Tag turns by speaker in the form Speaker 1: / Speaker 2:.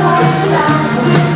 Speaker 1: Sweet,